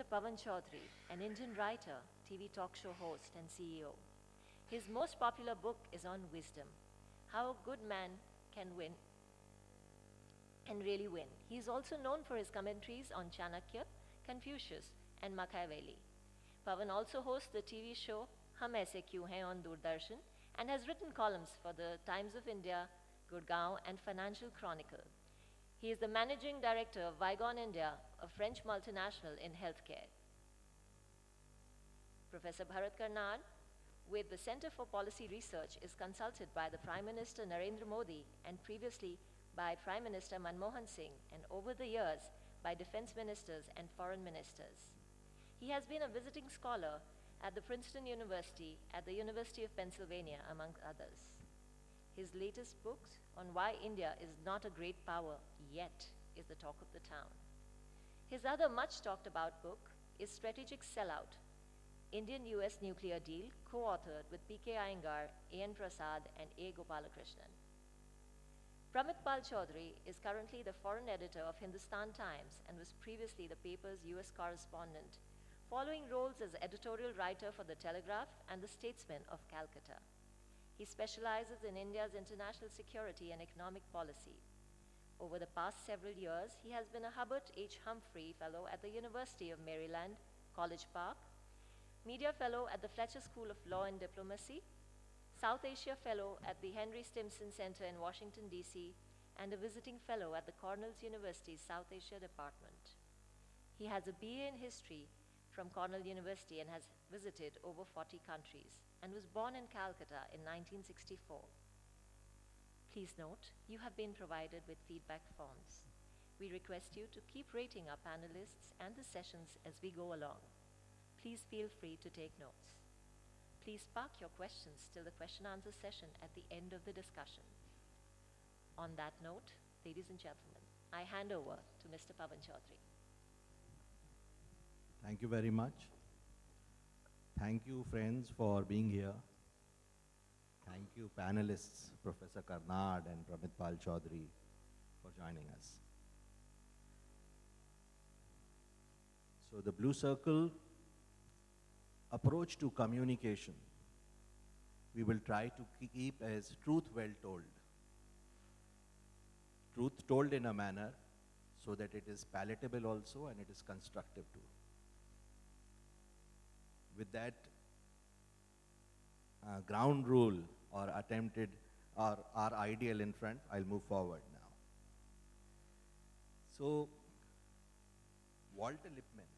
Mr. Pavan Choudary, an Indian writer, TV talk show host, and CEO. His most popular book is on wisdom how a good man can win and really win. He is also known for his commentaries on Chanakya, Confucius, and Machiavelli. Pavan also hosts the TV show Hum Aise Kyun on Doordarshan and has written columns for the Times of India, Gurgaon, and Financial Chronicle. He is the managing director of Vygon India, a French multinational in healthcare. Professor Bharat Karnad, with the Center for Policy Research, is consulted by the Prime Minister Narendra Modi and previously by Prime Minister Manmohan Singh, and over the years by defense ministers and foreign ministers. He has been a visiting scholar at the Princeton University, at the University of Pennsylvania, among others. His latest books on why India is not a great power yet is the talk of the town. His other much talked about book is Strategic Sellout Indian US Nuclear Deal, co authored with P.K. Iyengar, A.N. Prasad, and A. Gopalakrishnan. Pramit Pal Chaudhuri is currently the foreign editor of Hindustan Times and was previously the paper's US correspondent, following roles as editorial writer for The Telegraph and The Statesman of Calcutta. He specializes in India's international security and economic policy. Over the past several years, he has been a Hubert H. Humphrey Fellow at the University of Maryland, College Park, Media Fellow at the Fletcher School of Law and Diplomacy, South Asia Fellow at the Henry Stimson Center in Washington, D.C., and a visiting fellow at the Cornell University's South Asia Department. He has a BA in History from Cornell University and has visited over 40 countries and was born in Calcutta in 1964. Please note, you have been provided with feedback forms. We request you to keep rating our panelists and the sessions as we go along. Please feel free to take notes. Please park your questions till the question answer session at the end of the discussion. On that note, ladies and gentlemen, I hand over to Mr. Pavan Choudary. Thank you very much. Thank you, friends, for being here. Thank you, panelists, Professor Karnad and Pramit Pal Chaudhuri, for joining us. So the Blue Circle approach to communication, we will try to keep as truth well told. Truth told in a manner so that it is palatable also and it is constructive too. With that uh, ground rule or attempted or our ideal in front, I'll move forward now. So, Walter Lippmann